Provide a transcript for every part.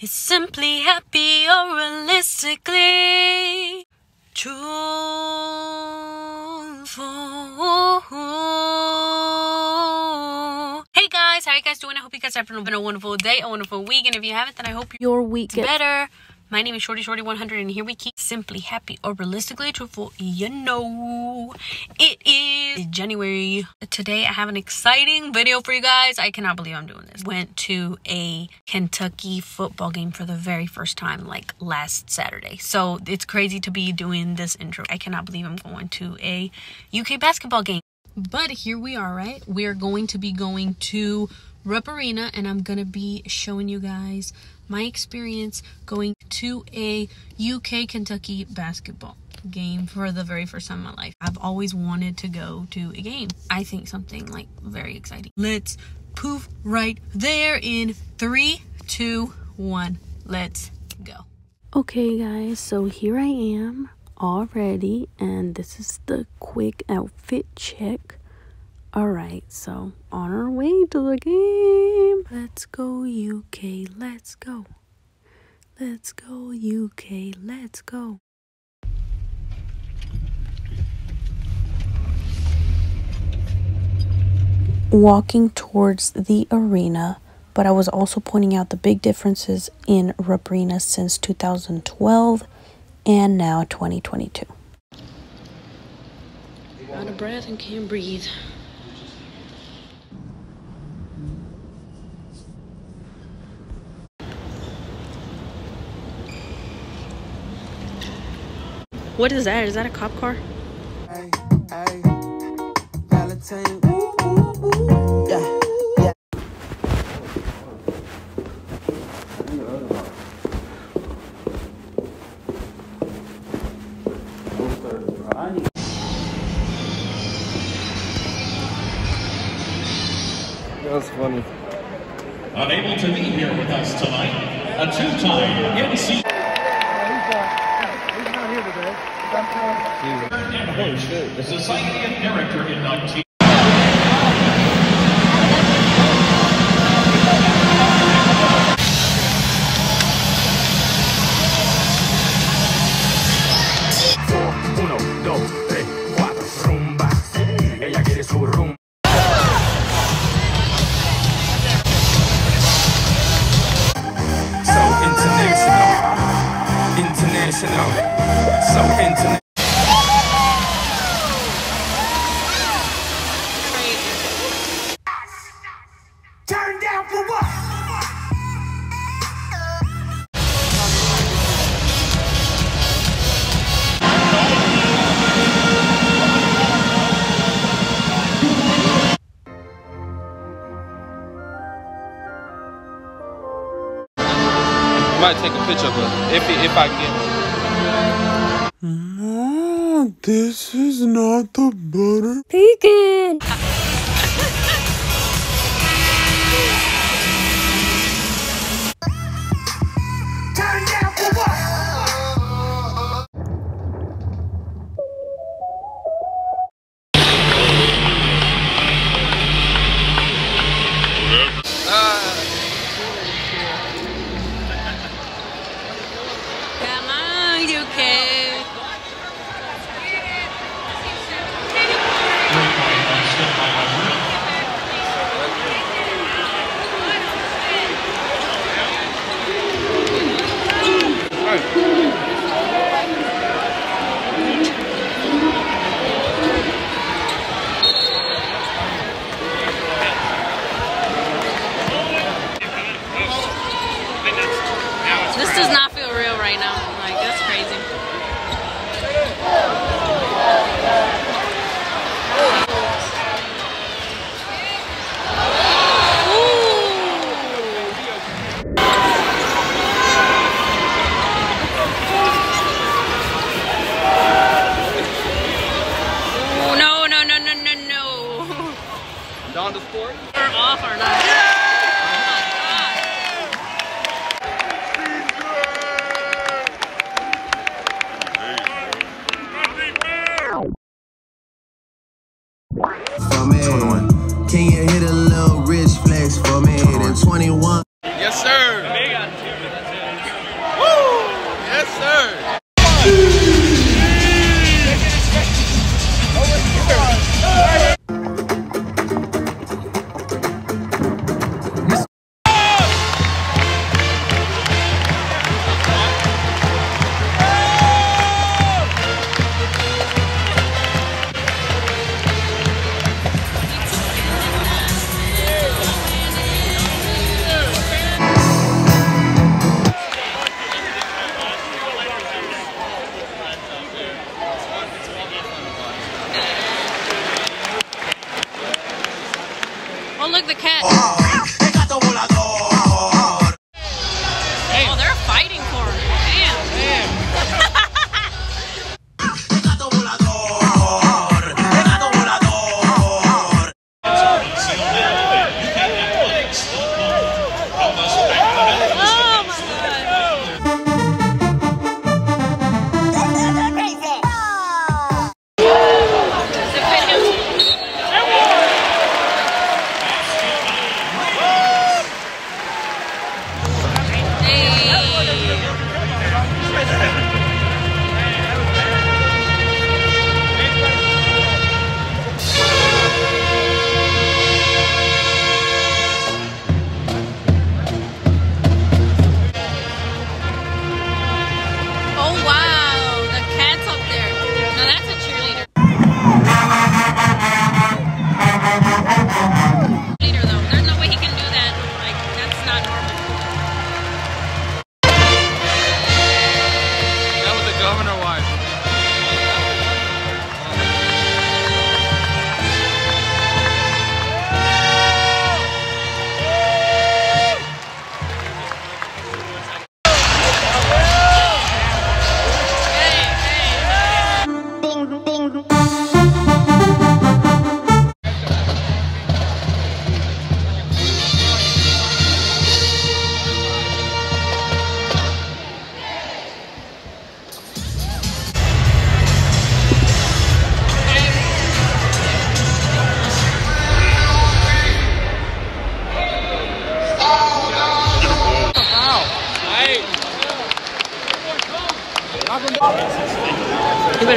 Is simply happy or realistically truthful? Hey guys, how you guys doing? I hope you guys have been a wonderful day, a wonderful week, and if you haven't, then I hope Your week gets better. My name is Shorty Shorty 100, and here we keep simply happy or realistically truthful. You know, it is January. Today, I have an exciting video for you guys. I cannot believe I'm doing this. Went to a Kentucky football game for the very first time, like last Saturday. So it's crazy to be doing this intro. I cannot believe I'm going to a UK basketball game. But here we are, right? We are going to be going to Rupp Arena, and I'm gonna be showing you guys my experience going to a UK Kentucky basketball game for the very first time in my life. I've always wanted to go to a game. I think something like very exciting. Let's poof right there in three, two, one. Let's go. Okay, guys, so here I am already, and this is the quick outfit check. All right, so on our way to the game. Let's go, UK. Let's go. Let's go, UK. Let's go. Walking towards the arena, but I was also pointing out the big differences in Rupp-Arena since 2012 and now 2022. Out of breath and can't breathe. What is that? Is that a cop car? Ay, ay, Prince tonight, a two-time MC. He's not here today. Coach, Society of Character in 19... Might take a picture of it if if I get. No, this is not the butter. Peeking! Does not feel real right now.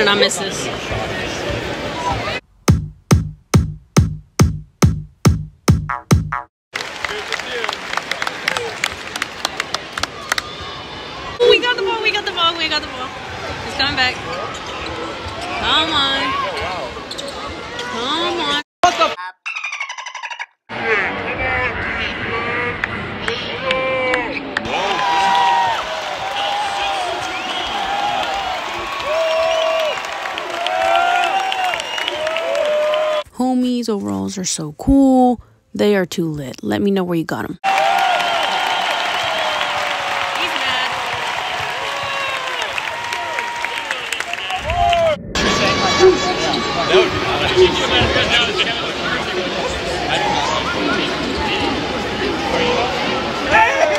Better not miss. We got the ball, we got the ball, we got the ball. He's coming back. Come on. Homies overalls are so cool. They are too lit. Let me know where you got them. He's mad.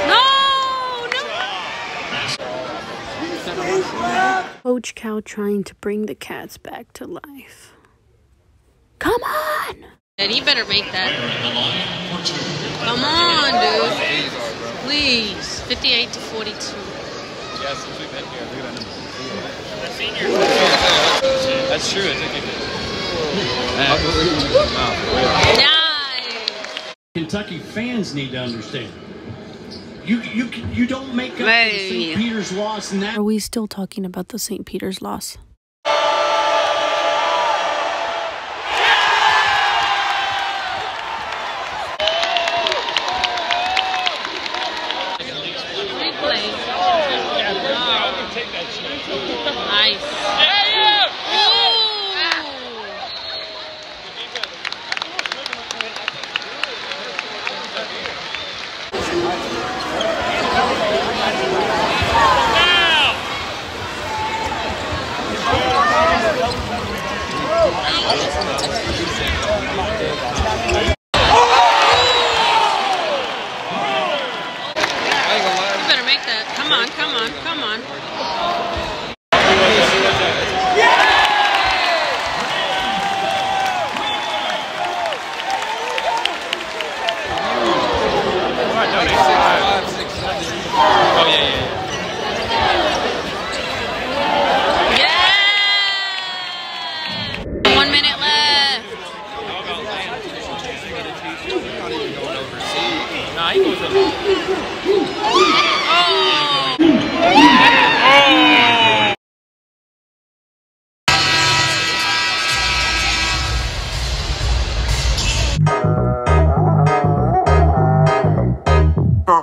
No, no. Coach Cal trying to bring the cats back to life. Come on! And he better make that. Come on, dude. Please. 58 to 42. Yeah, since we've been here, look at that number. That's true. It's a good Nice. Kentucky fans need to understand. You you you don't make up for the Hey. St. Peter's loss now. Are we still talking about the St. Peter's loss? Nice.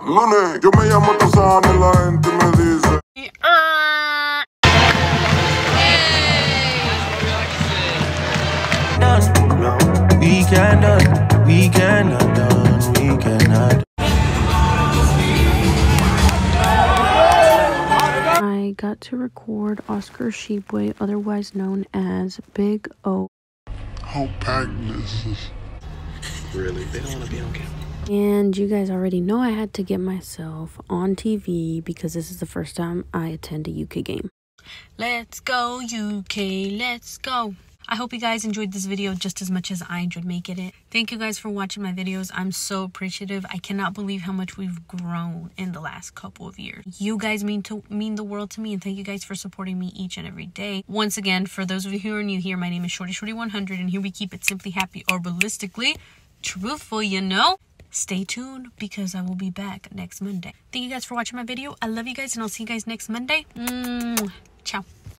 Lunes, yo me llamo Tazán y la gente me dice. We cannot, we cannot done, we cannot. I got to record Oscar Tshiebwe, otherwise known as Big O. How packed this is. Really? They don't want to be on camera. And you guys already know I had to get myself on TV because this is the first time I attend a UK game. Let's go, UK. Let's go. I hope you guys enjoyed this video just as much as I enjoyed making it. Thank you guys for watching my videos. I'm so appreciative. I cannot believe how much we've grown in the last couple of years. You guys mean to mean the world to me and thank you guys for supporting me each and every day. Once again, for those of you who are new here, my name is Shorty Shorty 100 and here we keep it simply happy or realistically truthful, you know? Stay tuned because I will be back next Monday. Thank you guys for watching my video. I love you guys and I'll see you guys next Monday. Mm, ciao.